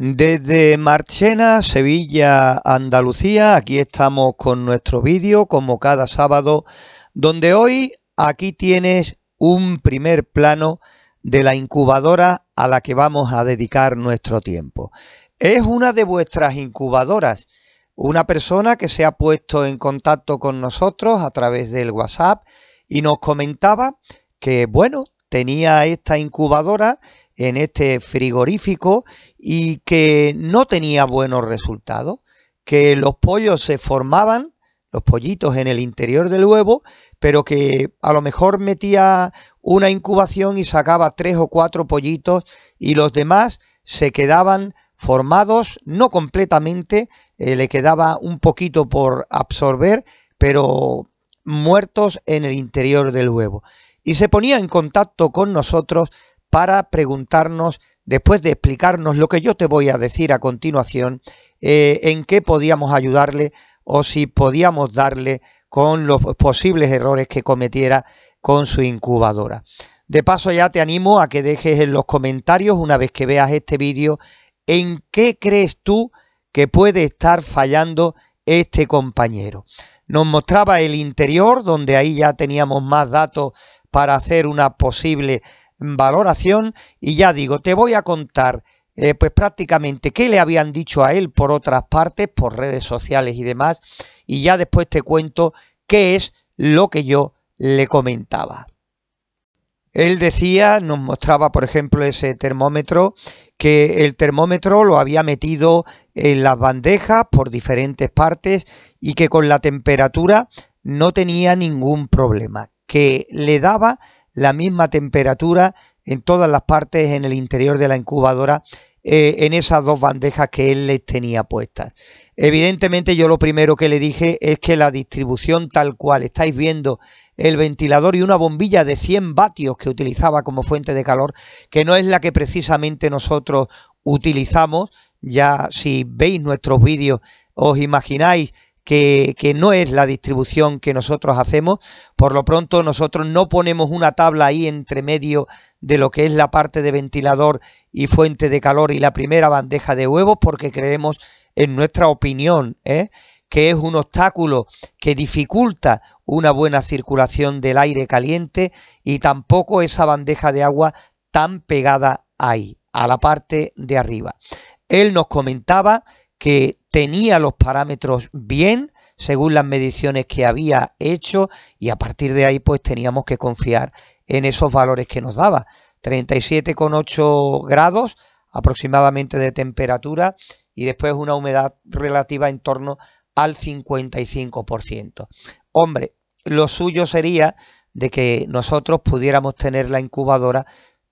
Desde Marchena, Sevilla, Andalucía, aquí estamos con nuestro vídeo como cada sábado, donde hoy aquí tienes un primer plano de la incubadora a la que vamos a dedicar nuestro tiempo. Es una de vuestras incubadoras, una persona que se ha puesto en contacto con nosotros a través del WhatsApp y nos comentaba que, bueno, tenía esta incubadora en este frigorífico y que no tenía buenos resultados, que los pollos se formaban, los pollitos en el interior del huevo, pero que a lo mejor metía una incubación y sacaba tres o cuatro pollitos y los demás se quedaban formados, no completamente, eh, le quedaba un poquito por absorber, pero muertos en el interior del huevo. Y se ponía en contacto con nosotros para preguntarnos, después de explicarnos lo que yo te voy a decir a continuación, eh, en qué podíamos ayudarle o si podíamos darle con los posibles errores que cometiera con su incubadora. De paso ya te animo a que dejes en los comentarios una vez que veas este vídeo en qué crees tú que puede estar fallando este compañero. Nos mostraba el interior donde ahí ya teníamos más datos para hacer una posible valoración y ya digo, te voy a contar eh, pues prácticamente qué le habían dicho a él por otras partes, por redes sociales y demás, y ya después te cuento qué es lo que yo le comentaba. Él decía, nos mostraba por ejemplo ese termómetro, que el termómetro lo había metido en las bandejas por diferentes partes y que con la temperatura no tenía ningún problema, que le daba la misma temperatura en todas las partes en el interior de la incubadora eh, en esas dos bandejas que él les tenía puestas. Evidentemente yo lo primero que le dije es que la distribución tal cual estáis viendo el ventilador y una bombilla de 100 vatios que utilizaba como fuente de calor, que no es la que precisamente nosotros utilizamos, ya si veis nuestros vídeos os imagináis que, no es la distribución que nosotros hacemos. Por lo pronto nosotros no ponemos una tabla ahí entre medio de lo que es la parte de ventilador y fuente de calor y la primera bandeja de huevos porque creemos en nuestra opinión ¿eh? que es un obstáculo que dificulta una buena circulación del aire caliente y tampoco esa bandeja de agua tan pegada ahí, a la parte de arriba. Él nos comentaba que tenía los parámetros bien según las mediciones que había hecho y a partir de ahí pues teníamos que confiar en esos valores que nos daba. 37,8 grados aproximadamente de temperatura y después una humedad relativa en torno al 55%. Hombre, lo suyo sería de que nosotros pudiéramos tener la incubadora,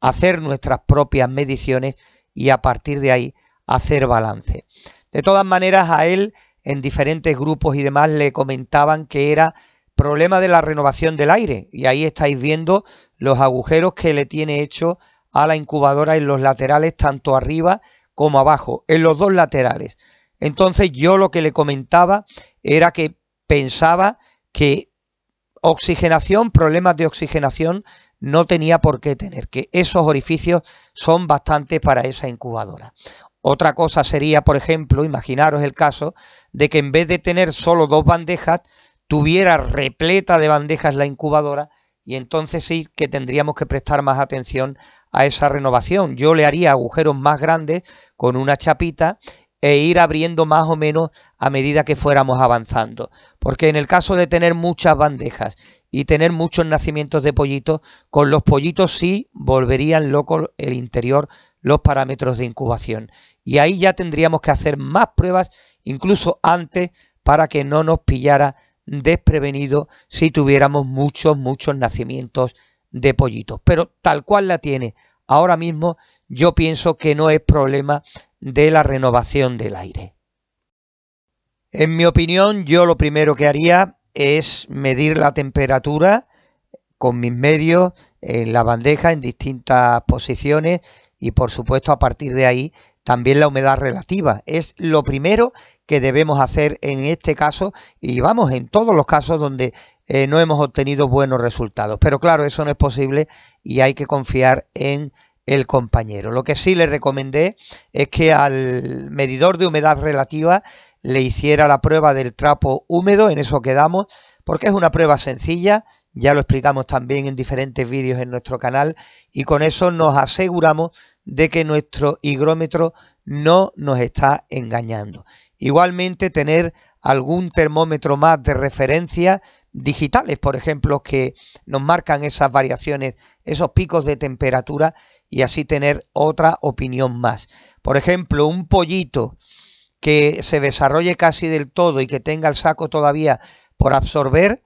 hacer nuestras propias mediciones y a partir de ahí hacer balance. De todas maneras, a él en diferentes grupos y demás le comentaban que era problema de la renovación del aire. Y ahí estáis viendo los agujeros que le tiene hecho a la incubadora en los laterales, tanto arriba como abajo, en los dos laterales. Entonces yo lo que le comentaba era que pensaba que oxigenación, problemas de oxigenación, no tenía por qué tener, que esos orificios son bastante para esa incubadora. Otra cosa sería, por ejemplo, imaginaros el caso de que en vez de tener solo dos bandejas, tuviera repleta de bandejas la incubadora y entonces sí que tendríamos que prestar más atención a esa renovación. Yo le haría agujeros más grandes con una chapita e ir abriendo más o menos a medida que fuéramos avanzando. Porque en el caso de tener muchas bandejas y tener muchos nacimientos de pollitos, con los pollitos sí volverían locos el interior los parámetros de incubación. Y ahí ya tendríamos que hacer más pruebas, incluso antes, para que no nos pillara desprevenido si tuviéramos muchos, muchos nacimientos de pollitos. Pero tal cual la tiene ahora mismo, yo pienso que no es problema de la renovación del aire. En mi opinión, yo lo primero que haría es medir la temperatura con mis medios en la bandeja en distintas posiciones y por supuesto a partir de ahí también la humedad relativa. Es lo primero que debemos hacer en este caso y vamos en todos los casos donde eh, no hemos obtenido buenos resultados. Pero claro, eso no es posible y hay que confiar en el compañero. Lo que sí le recomendé es que al medidor de humedad relativa le hiciera la prueba del trapo húmedo, en eso quedamos, porque es una prueba sencilla, ya lo explicamos también en diferentes vídeos en nuestro canal y con eso nos aseguramos de que nuestro higrómetro no nos está engañando. Igualmente tener algún termómetro más de referencia digitales, por ejemplo, que nos marcan esas variaciones, esos picos de temperatura y así tener otra opinión más. Por ejemplo, un pollito que se desarrolle casi del todo y que tenga el saco todavía por absorber,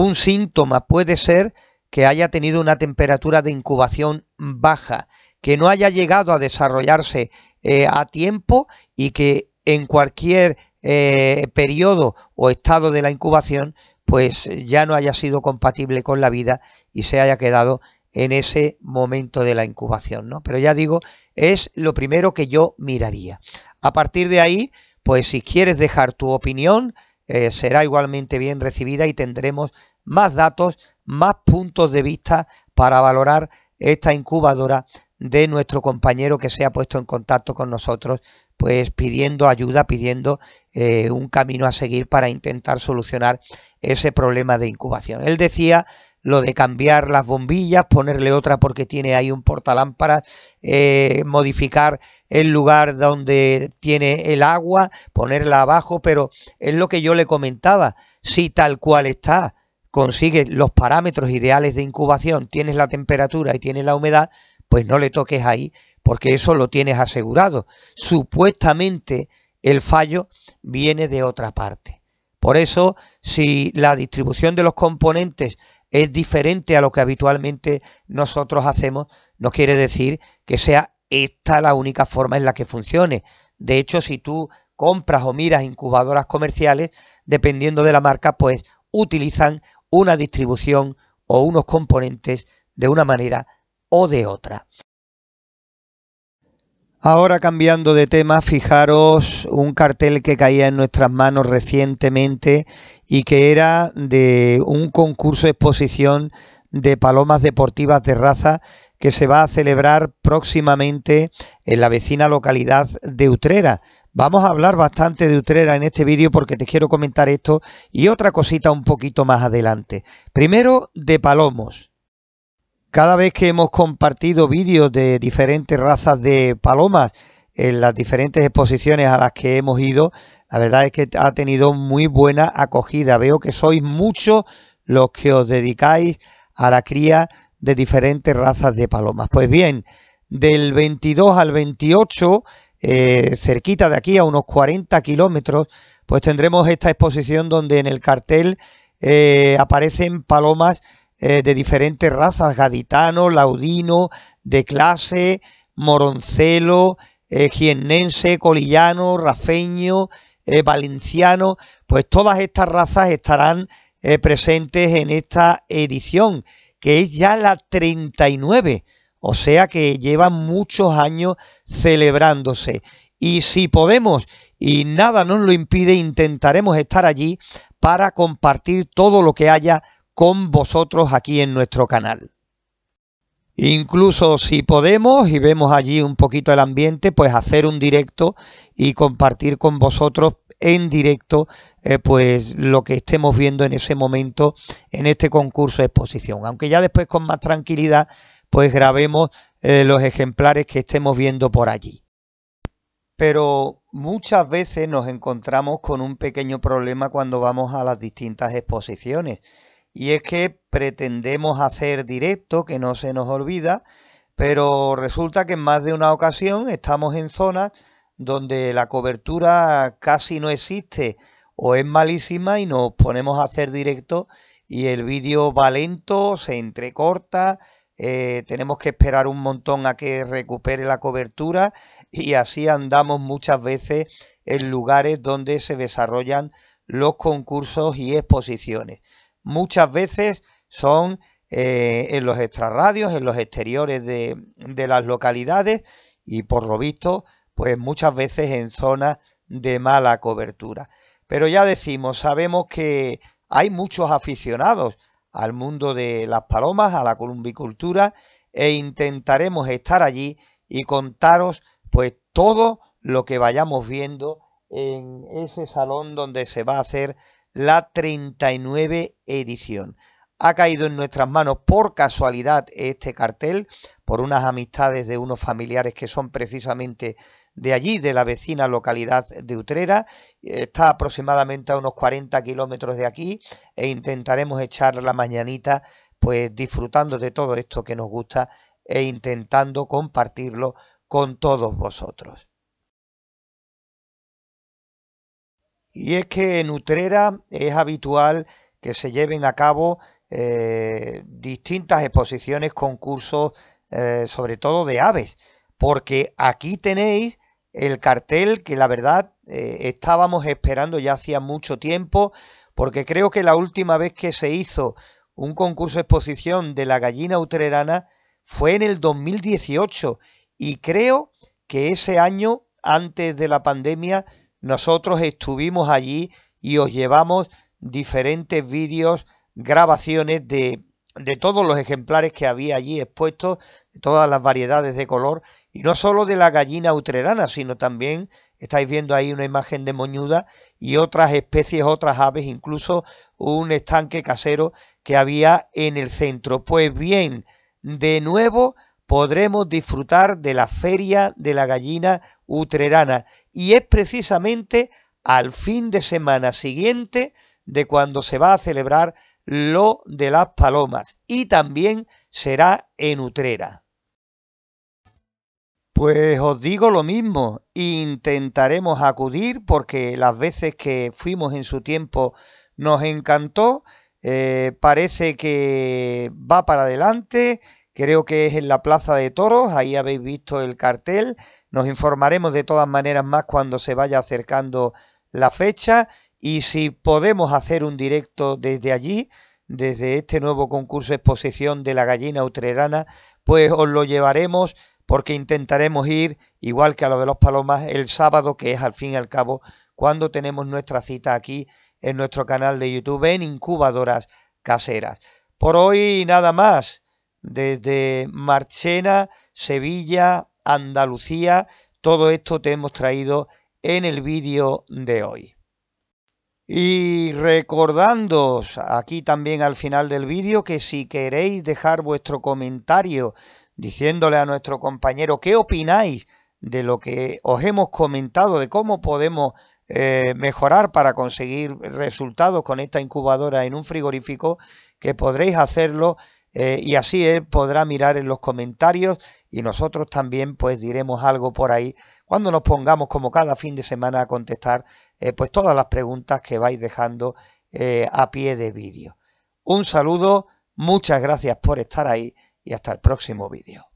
un síntoma puede ser que haya tenido una temperatura de incubación baja, que no haya llegado a desarrollarse eh, a tiempo y que en cualquier eh, periodo o estado de la incubación pues ya no haya sido compatible con la vida y se haya quedado en ese momento de la incubación, ¿no? Pero ya digo, es lo primero que yo miraría. A partir de ahí, pues si quieres dejar tu opinión, eh, será igualmente bien recibida y tendremos más datos, más puntos de vista para valorar esta incubadora de nuestro compañero que se ha puesto en contacto con nosotros, pues pidiendo ayuda, pidiendo eh, un camino a seguir para intentar solucionar ese problema de incubación. Él decía lo de cambiar las bombillas, ponerle otra porque tiene ahí un portalámpara, eh, modificar el lugar donde tiene el agua, ponerla abajo, pero es lo que yo le comentaba, si tal cual está, consigue los parámetros ideales de incubación, tienes la temperatura y tienes la humedad, pues no le toques ahí porque eso lo tienes asegurado. Supuestamente el fallo viene de otra parte. Por eso, si la distribución de los componentes es diferente a lo que habitualmente nosotros hacemos, no quiere decir que sea esta la única forma en la que funcione. De hecho, si tú compras o miras incubadoras comerciales, dependiendo de la marca, pues utilizan una distribución o unos componentes de una manera o de otra. Ahora cambiando de tema, fijaros un cartel que caía en nuestras manos recientemente y que era de un concurso de exposición de palomas deportivas de raza que se va a celebrar próximamente en la vecina localidad de Utrera. Vamos a hablar bastante de Utrera en este vídeo porque te quiero comentar esto y otra cosita un poquito más adelante. Primero, de palomos. Cada vez que hemos compartido vídeos de diferentes razas de palomas en las diferentes exposiciones a las que hemos ido, la verdad es que ha tenido muy buena acogida. Veo que sois muchos los que os dedicáis a la cría de diferentes razas de palomas. Pues bien, del 22 al 28, eh, cerquita de aquí, a unos 40 kilómetros, pues tendremos esta exposición donde en el cartel eh, aparecen palomas eh, de diferentes razas, gaditano, laudino, de clase, moroncelo, eh, colillano, rafeño, eh, valenciano, pues todas estas razas estarán presentes en esta edición, que es ya la 39, o sea que llevan muchos años celebrándose. Y si podemos y nada nos lo impide, intentaremos estar allí para compartir todo lo que haya con vosotros aquí en nuestro canal. Incluso si podemos y vemos allí un poquito el ambiente, pues hacer un directo y compartir con vosotros en directo eh, pues lo que estemos viendo en ese momento en este concurso de exposición. Aunque ya después con más tranquilidad pues grabemos eh, los ejemplares que estemos viendo por allí. Pero muchas veces nos encontramos con un pequeño problema cuando vamos a las distintas exposiciones y es que pretendemos hacer directo, que no se nos olvida, pero resulta que en más de una ocasión estamos en zonas donde la cobertura casi no existe o es malísima y nos ponemos a hacer directo y el vídeo va lento, se entrecorta, eh, tenemos que esperar un montón a que recupere la cobertura y así andamos muchas veces en lugares donde se desarrollan los concursos y exposiciones muchas veces son eh, en los extrarradios, en los exteriores de, de las localidades y por lo visto, pues muchas veces en zonas de mala cobertura. Pero ya decimos, sabemos que hay muchos aficionados al mundo de las palomas, a la columbicultura, e intentaremos estar allí y contaros pues todo lo que vayamos viendo en ese salón donde se va a hacer la 39 edición. Ha caído en nuestras manos por casualidad este cartel, por unas amistades de unos familiares que son precisamente de allí, de la vecina localidad de Utrera. Está aproximadamente a unos 40 kilómetros de aquí e intentaremos echar la mañanita pues disfrutando de todo esto que nos gusta e intentando compartirlo con todos vosotros. Y es que en Utrera es habitual que se lleven a cabo eh, distintas exposiciones, concursos, eh, sobre todo de aves, porque aquí tenéis el cartel que la verdad eh, estábamos esperando ya hacía mucho tiempo, porque creo que la última vez que se hizo un concurso exposición de la gallina utrerana fue en el 2018 y creo que ese año, antes de la pandemia, nosotros estuvimos allí y os llevamos diferentes vídeos, grabaciones de, de todos los ejemplares que había allí expuestos, de todas las variedades de color, y no solo de la gallina utrerana, sino también estáis viendo ahí una imagen de moñuda y otras especies, otras aves, incluso un estanque casero que había en el centro. Pues bien, de nuevo podremos disfrutar de la feria de la gallina utrerana y es precisamente al fin de semana siguiente de cuando se va a celebrar lo de las palomas y también será en Utrera. Pues os digo lo mismo, intentaremos acudir porque las veces que fuimos en su tiempo nos encantó, eh, parece que va para adelante, creo que es en la Plaza de Toros, ahí habéis visto el cartel, nos informaremos de todas maneras más cuando se vaya acercando la fecha y si podemos hacer un directo desde allí, desde este nuevo concurso exposición de la gallina utrerana, pues os lo llevaremos porque intentaremos ir, igual que a lo de los palomas, el sábado, que es al fin y al cabo cuando tenemos nuestra cita aquí en nuestro canal de YouTube en Incubadoras Caseras. Por hoy nada más. Desde Marchena, Sevilla, Andalucía, todo esto te hemos traído en el vídeo de hoy. Y recordándoos aquí también al final del vídeo que si queréis dejar vuestro comentario diciéndole a nuestro compañero qué opináis de lo que os hemos comentado, de cómo podemos eh, mejorar para conseguir resultados con esta incubadora en un frigorífico, que podréis hacerlo eh, y así él podrá mirar en los comentarios y nosotros también pues diremos algo por ahí cuando nos pongamos como cada fin de semana a contestar eh, pues todas las preguntas que vais dejando a pie de vídeo. Un saludo, muchas gracias por estar ahí y hasta el próximo vídeo.